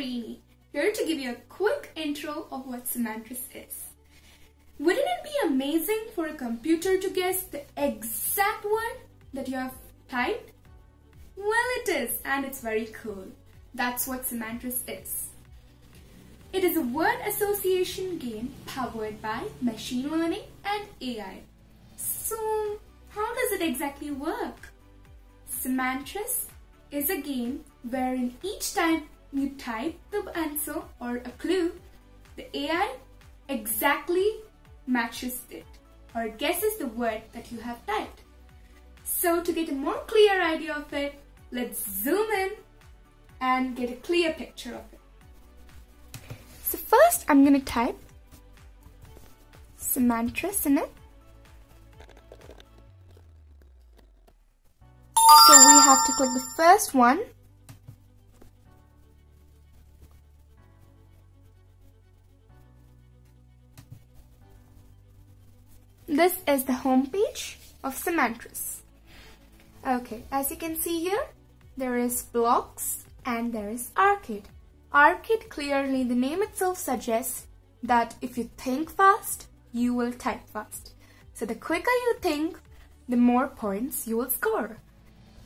Here to give you a quick intro of what Semantris is. Wouldn't it be amazing for a computer to guess the exact word that you have typed? Well, it is, and it's very cool. That's what Semantris is. It is a word association game powered by machine learning and AI. So, how does it exactly work? Semantris is a game wherein each time you type the answer or a clue, the AI exactly matches it or guesses the word that you have typed. So to get a more clear idea of it, let's zoom in and get a clear picture of it. So first I'm going to type in it. So we have to click the first one This is the home page of Semantris. Okay, as you can see here, there is blocks and there is arcade. Arcade clearly the name itself suggests that if you think fast, you will type fast. So the quicker you think, the more points you will score.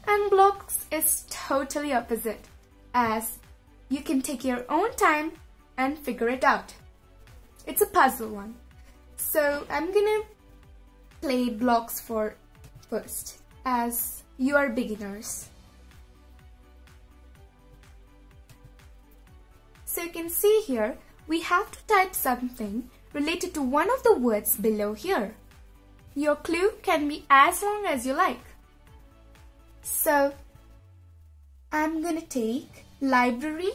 And blocks is totally opposite as you can take your own time and figure it out. It's a puzzle one. So I'm gonna play blocks for first as you are beginners. So you can see here, we have to type something related to one of the words below here. Your clue can be as long as you like. So I'm to take library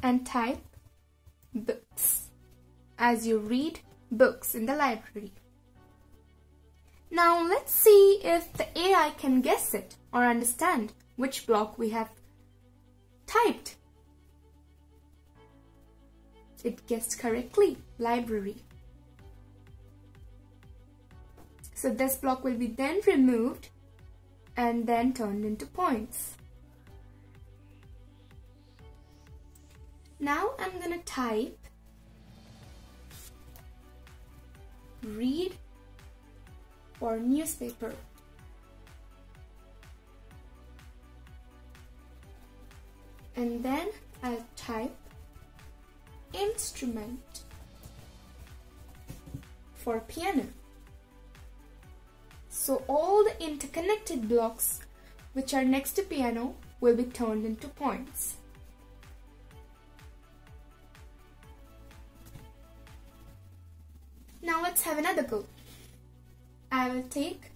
and type books as you read books in the library. Now let's see if the AI can guess it or understand which block we have typed. It guessed correctly, library. So this block will be then removed and then turned into points. Now I'm going to type read or newspaper. And then I'll type instrument for piano. So all the interconnected blocks which are next to piano will be turned into points. Now let's have another go. I will take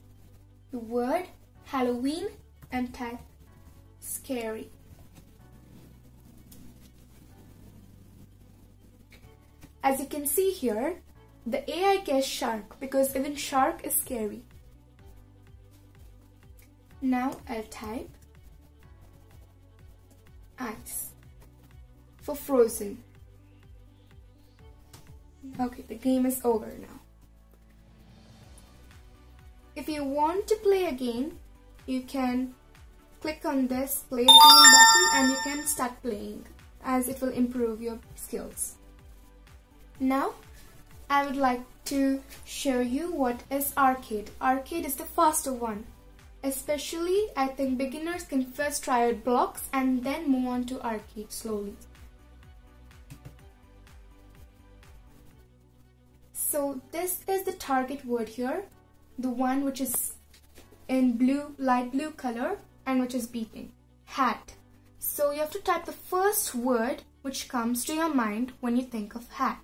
the word Halloween and type scary. As you can see here, the AI guessed shark because even shark is scary. Now I'll type ice for frozen. Okay, the game is over now. If you want to play again, you can click on this play again button and you can start playing as it will improve your skills. Now, I would like to show you what is arcade. Arcade is the faster one. Especially, I think beginners can first try out blocks and then move on to arcade slowly. So this is the target word here the one which is in blue, light blue color and which is beeping. Hat. So you have to type the first word which comes to your mind when you think of hat.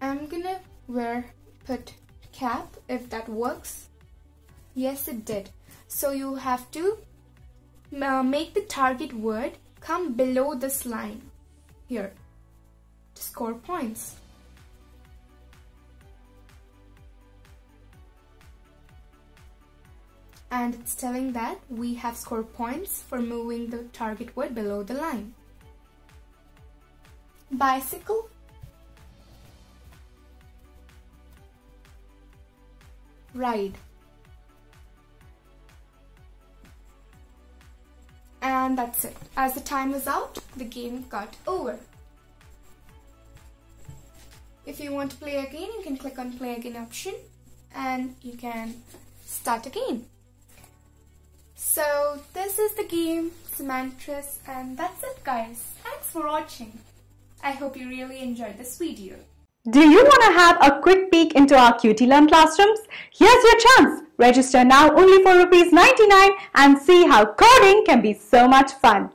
I'm gonna wear, put cap if that works. Yes, it did. So you have to uh, make the target word come below this line here to score points. And it's telling that we have scored points for moving the target word below the line. Bicycle Ride and that's it. As the time was out, the game got over. If you want to play again, you can click on play again option and you can start again. So this is the game Semantris and that's it guys. Thanks for watching. I hope you really enjoyed this video. Do you want to have a quick peek into our QtLearn classrooms? Here's your chance. Register now only for rupees 99 and see how coding can be so much fun.